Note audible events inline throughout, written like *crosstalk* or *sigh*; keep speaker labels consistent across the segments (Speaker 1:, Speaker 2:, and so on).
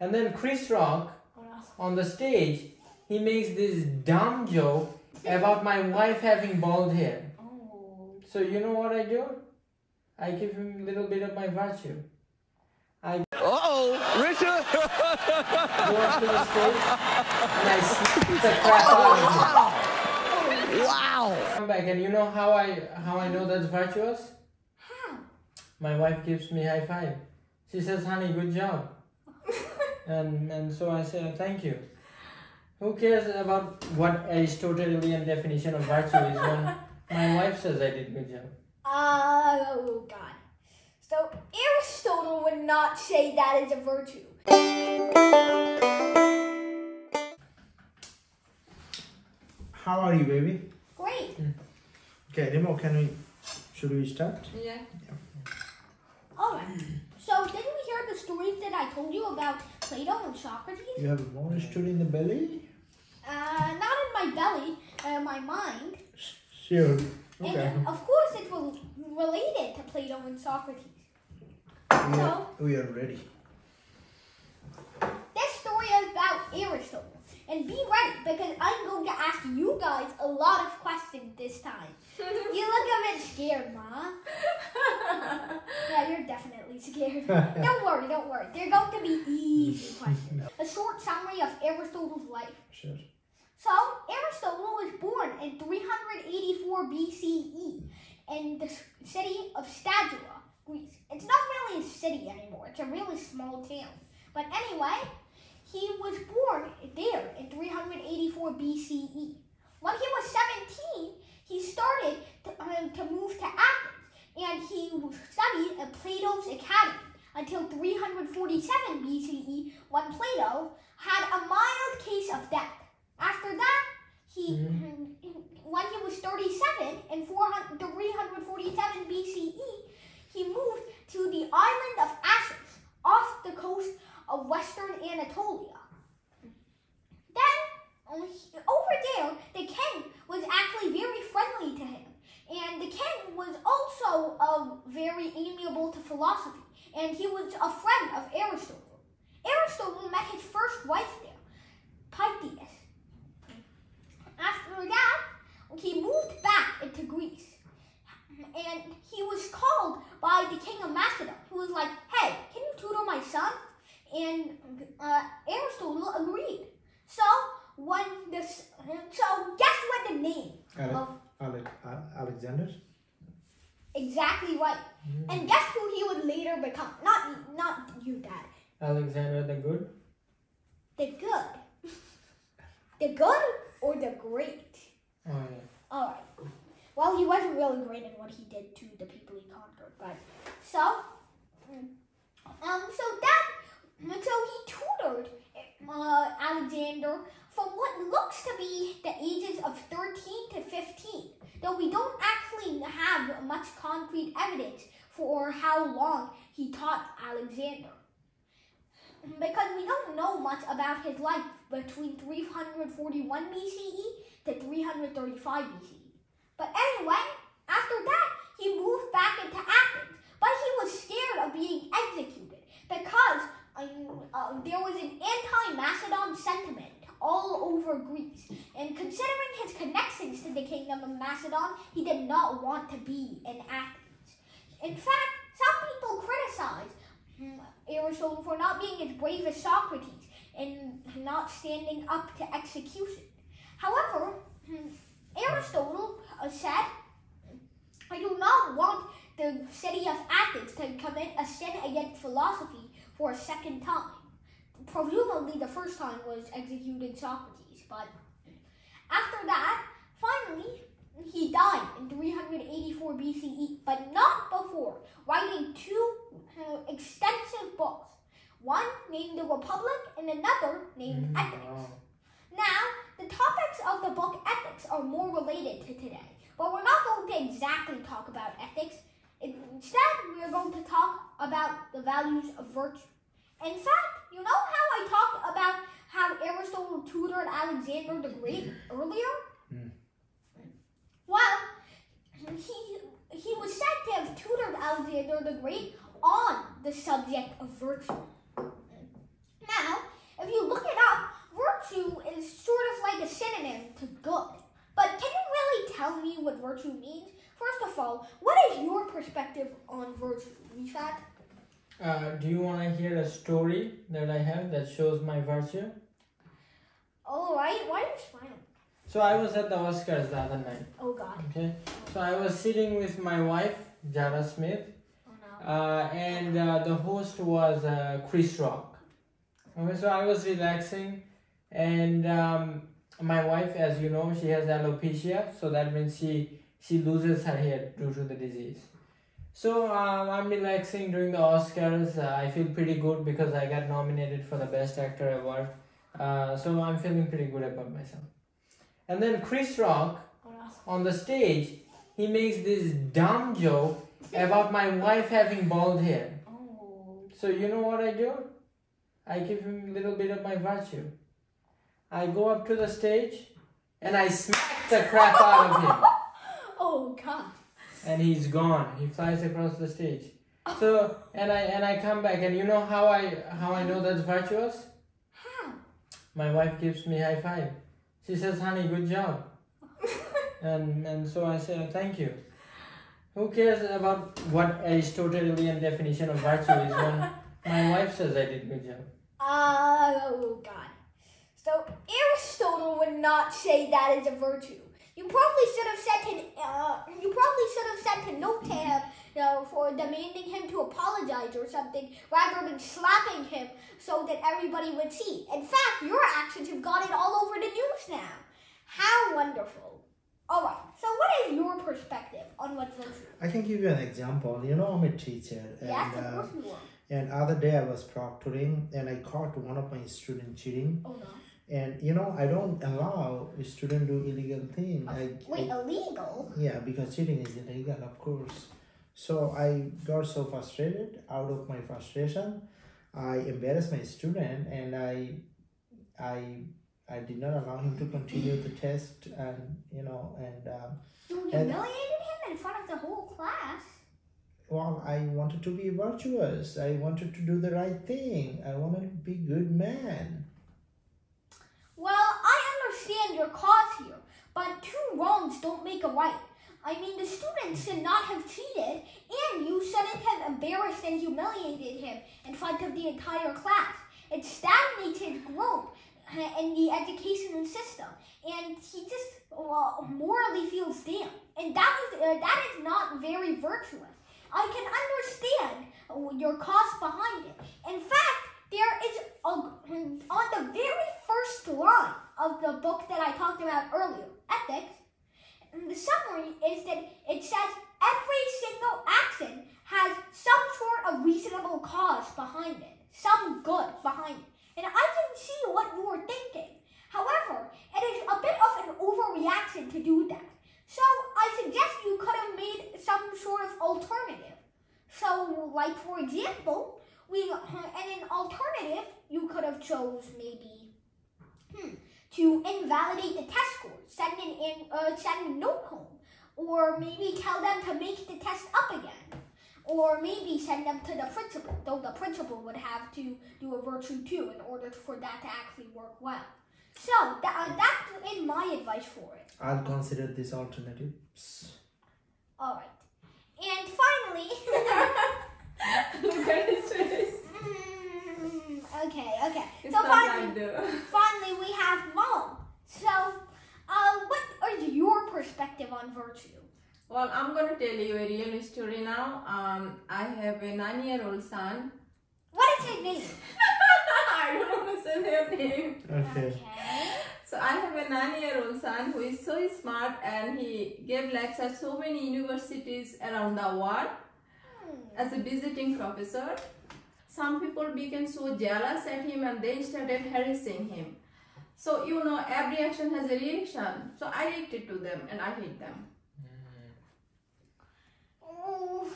Speaker 1: And then Chris Rock
Speaker 2: Oh,
Speaker 1: on the stage, he makes this dumb joke about my wife having bald hair.
Speaker 2: Oh.
Speaker 1: So you know what I do? I give him a little bit of my virtue. I
Speaker 3: Uh-oh, Richard!
Speaker 1: go up to the stage and I smack the crap out of him.
Speaker 3: wow!
Speaker 1: Come back and you know how I how I know that's virtuous?
Speaker 2: How?
Speaker 1: My wife gives me high five. She says, "Honey, good job." And and so I said, "Thank you." Who cares about what Aristotelian definition of virtue is when *laughs* my wife says I did good job?
Speaker 2: Oh, God. So Aristotle would not say that is a virtue.
Speaker 4: How are you, baby?
Speaker 2: Great. Hmm.
Speaker 4: Okay, Remo, can we? Should we start?
Speaker 5: Yeah.
Speaker 2: All right. So didn't we hear the stories that I told you about Plato and Socrates?
Speaker 4: You have a monster in the belly?
Speaker 2: Uh, not in my belly, uh, in my mind.
Speaker 4: Sure. Okay.
Speaker 2: And of course, it's rel related to Plato and Socrates.
Speaker 4: We
Speaker 2: So-
Speaker 4: are, we are ready.
Speaker 2: This story is about Aristotle. And be ready because I'm going to ask you guys a lot of questions this time. *laughs* You look a bit scared, Ma. Yeah, you're definitely scared. *laughs* don't worry, don't worry. They're going to be easy questions. A short summary of Aristotle's life.
Speaker 4: Sure.
Speaker 2: So, Aristotle was born in 384 BCE in the city of Stagira, Greece. It's not really a city anymore, it's a really small town. But anyway, he was born there in 384 BCE. When he was 17, he started to, um, to move to Athens and he studied at Plato's Academy until 347 BCE when Plato had a mild case of death. After that, he when he was 37 in 400, 347 BCE, he moved to the island of Assos off the coast of western Anatolia. Then over there, the king was actually very friendly to him, and the king was also uh, very amiable to philosophy, and he was a friend of Aristotle. Aristotle met his first wife there, Pythias. After that, he moved back into Greece. And he was called by the king of Macedon, who was like, hey, can you tutor my son? And uh, Aristotle agreed. So, when this, so guess what the name
Speaker 4: Ale-
Speaker 2: of
Speaker 4: Ale- A- Alexander?
Speaker 2: exactly right. And guess who he would later become? Not, not you, Dad.
Speaker 1: Alexander the Good.
Speaker 2: The good. The good or the great?
Speaker 1: Oh yeah.
Speaker 2: All right. Well, he wasn't really great in what he did to the people he conquered, but so, um, so that, so he tutored uh, Alexander from what looks to be the ages of 13 to 15, though we don't actually have much concrete evidence for how long he taught Alexander. Because we don't know much about his life between 341 BCE to 335 BCE. But anyway, after that, he moved back into Athens. But he was scared of being executed because um, uh, there was an anti-Macedon sentiment all over Greece. And considering his connections to the kingdom of Macedon, he did not want to be in Athens. In fact, some people criticize mm, Aristotle for not being as brave as Socrates and not standing up to execution. However, mm, Aristotle uh, said, I do not want the city of Athens to commit a sin against philosophy for a second time. Presumably, the first time was executing Socrates, but after that, finally, he died in 384 BCE, but not before writing two uh, extensive books. One named The Republic and another named Ethics. Now, the topics of the book Ethics are more related to today, but we're not going to exactly talk about ethics. Instead, we're going to talk about the values of virtue. In fact, you know how I talked about how Aristotle tutored Alexander the Great earlier? Well, he, he was said to have tutored Alexander the Great on the subject of virtue. Now, if you look it up, virtue is sort of like a synonym to good. But can you really tell me what virtue means? First of all, what is your perspective on virtue, Rishad?
Speaker 1: Uh, do you want to hear a story that I have that shows my virtue?
Speaker 2: Oh, all right. Why are you smiling?
Speaker 1: So I was at the Oscars the other night.
Speaker 2: Oh God.
Speaker 1: Okay. So I was sitting with my wife, Jada Smith, and uh, the host was uh, Chris Rock. Okay, so I was relaxing, and um, my wife, as you know, she has alopecia, so that means she she loses her hair due to the disease. So um, I'm relaxing during the Oscars. Uh, I feel pretty good because I got nominated for the Best Actor award. Uh, so I'm feeling pretty good about myself. And then Chris Rock
Speaker 2: Oh
Speaker 1: on the stage, he makes this dumb joke about my wife having bald hair.
Speaker 2: Oh.
Speaker 1: So you know what I do? I give him a little bit of my virtue. I go up to the stage and I smack the crap out of him. *laughs*
Speaker 2: Oh God.
Speaker 1: And he's gone. He flies across the stage. So and I and I come back and you know how I how I know that's virtuous?
Speaker 2: How?
Speaker 1: My wife gives me high five. She says, honey, good job. *laughs* and and so I say thank you. Who cares about what Aristotelian definition of virtue is when *laughs* my wife says I did good job?
Speaker 2: Uh, oh God. So Aristotle would not say that is a virtue. You probably should have said an, uh, you probably should have sent a note to him you know, for demanding him to apologize or something rather than slapping him so that everybody would see. In fact, your actions have gotten it all over the news now. How wonderful. All right. So, what is your perspective on what virtue?
Speaker 4: I can give you an example. You know, I'm a teacher, and
Speaker 2: yes, of
Speaker 4: uh,
Speaker 2: course you are.
Speaker 4: and other day I was proctoring, and I caught one of my students cheating.
Speaker 2: Oh no.
Speaker 4: And you know, I don't allow a student do illegal thing. I,
Speaker 2: Wait,
Speaker 4: I-
Speaker 2: illegal?
Speaker 4: yeah, because cheating is illegal, of course. So I got so frustrated. Out of my frustration, I embarrassed my student, and I, I, I did not allow him to continue the test, and you know, and um,
Speaker 2: You humiliated him in front of the whole class.
Speaker 4: well, I wanted to be virtuous. I wanted to do the right thing. I wanted to be good man.
Speaker 2: Well, I understand your cause here, but two wrongs don't make a right. I mean, the student should not have cheated, and you shouldn't have embarrassed and humiliated him in front of the entire class. It stagnates his growth uh, in the educational system, and he just well, morally feels damned. And that is uh, that is not very virtuous. I can understand your cause behind it. In fact, there is a, on the very first line of the book that I talked about earlier, ethics. The summary is that it says every single action has some sort of reasonable cause behind it, some good behind it. And I can see what you were thinking. However, it is a bit of an overreaction to do that. So I suggest you could have made some sort of alternative. So, like for example, we and an alternative you could have chose maybe hmm, to invalidate the test score, send an in, uh, send a note home, or maybe tell them to make the test up again, or maybe send them to the principal. Though the principal would have to do a virtue too in order for that to actually work well. So that, uh, that is my advice for it.
Speaker 4: I'll consider these alternatives.
Speaker 2: All right, and finally.
Speaker 3: Look at his face.
Speaker 2: Okay, okay.
Speaker 3: It's
Speaker 2: so finally, *laughs* finally we have mom. So, uh, what is your perspective on virtue?
Speaker 3: Well, I'm gonna tell you a real story now. Um, I have a nine-year-old son.
Speaker 2: What is his name? *laughs*
Speaker 3: I don't want to say their name.
Speaker 4: Okay.
Speaker 3: So I have a nine-year-old son who is so smart, and he gave lectures so many universities around the world as a visiting professor. Some people became so jealous at him, and they started harassing him. So you know, every action has a reaction. So I reacted to them, and I hate them.
Speaker 2: Oh,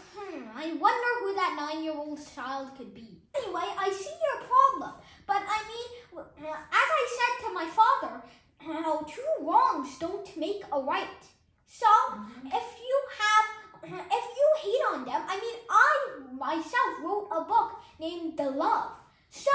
Speaker 2: I wonder who that nine-year-old child could be. Anyway, I see your problem, but I mean, as I said to my father, how two wrongs don't make a right. So, if you have, if you hate on them, I mean, I myself wrote a book named The Love. So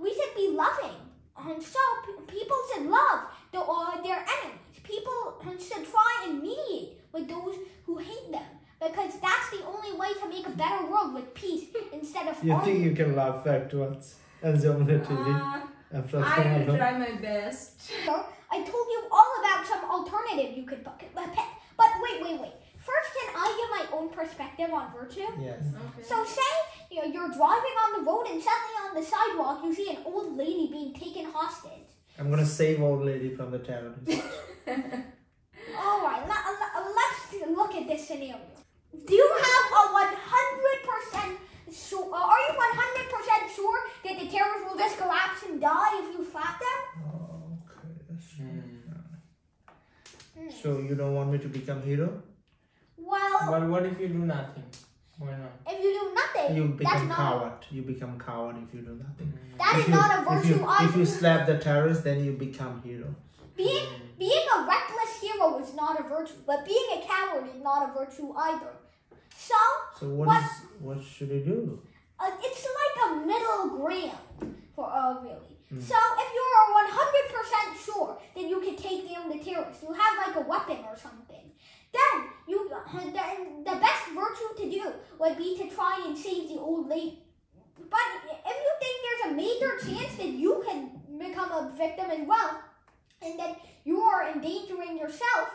Speaker 2: we should be loving, and so p- people should love the, uh, their enemies. People should try and mediate with those who hate them. because that's the only way to make a better world with peace *laughs* instead of
Speaker 4: You think you can laugh backwards? Andiamo TV.
Speaker 3: Uh,
Speaker 4: I'm
Speaker 3: I will try my best.
Speaker 2: So, I told you all about some alternative you could pick. But but wait, wait, wait. First, can I give my own perspective on virtue?
Speaker 4: Yes.
Speaker 3: Okay.
Speaker 2: So say you know, you're driving on the road and suddenly on the sidewalk you see an old lady being taken hostage.
Speaker 4: I'm gonna save old lady from the town. *laughs*
Speaker 2: All right, let, let, let's look at this scenario. Do you have a 100% sure? Uh, are you 100% sure that the terrorists will just collapse and die if you slap them?
Speaker 4: okay, that's true.
Speaker 2: Hmm.
Speaker 4: So you don't want me to become hero?
Speaker 2: Well,
Speaker 1: But what if you do nothing? Why not?
Speaker 2: if you do nothing,
Speaker 4: You
Speaker 2: that's
Speaker 4: become
Speaker 2: not
Speaker 4: coward. You become coward if you do nothing.
Speaker 2: that
Speaker 4: if
Speaker 2: is
Speaker 4: you,
Speaker 2: not a
Speaker 4: if
Speaker 2: virtue
Speaker 4: you,
Speaker 2: either.
Speaker 4: if you slap the terrorist, then you become hero.
Speaker 2: being being a reckless hero is not a virtue, but being a coward is not a virtue either. So
Speaker 4: So what
Speaker 2: What?
Speaker 4: is what should I do?
Speaker 2: uh, it's like a middle ground for uh, really.
Speaker 4: Mm.
Speaker 2: So if you're 100% sure that you can take down the terrorists, you have like a weapon or something, then you then the best virtue to do would be to try and save the old lady. But if you think there's a major chance that you can become a victim as well, and that you are endangering yourself,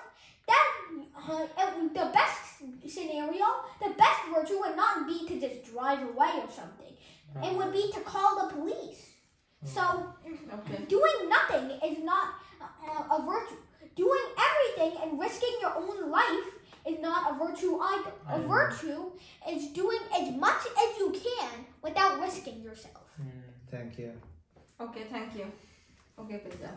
Speaker 2: then uh, it- the best scenario, the best virtue would not be to just drive away or something. It would be to call the police. So
Speaker 3: Okay.
Speaker 2: doing nothing is not uh, a virtue. Doing everything and risking your own life is not a virtue either. A
Speaker 1: Mm.
Speaker 2: virtue is doing as much as you can without risking yourself.
Speaker 1: Mm.
Speaker 4: Thank you.
Speaker 3: Okay, thank you. Okay, Pooja.